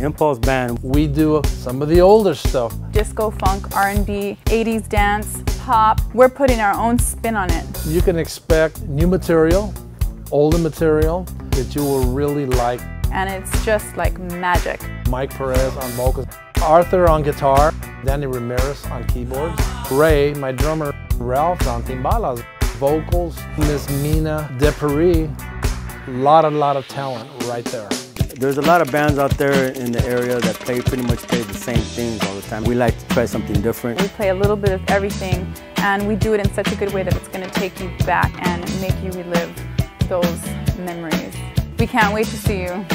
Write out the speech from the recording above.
Impulse Band. We do some of the older stuff. Disco, funk, R&B, 80s dance, pop. We're putting our own spin on it. You can expect new material, older material that you will really like. And it's just like magic. Mike Perez on vocals, Arthur on guitar, Danny Ramirez on keyboards, Ray, my drummer, Ralph on timbales, vocals, Miss Mina DeParis. Lot, a lot of talent right there. There's a lot of bands out there in the area that play pretty much play the same things all the time. We like to try something different. We play a little bit of everything and we do it in such a good way that it's going to take you back and make you relive those memories. We can't wait to see you.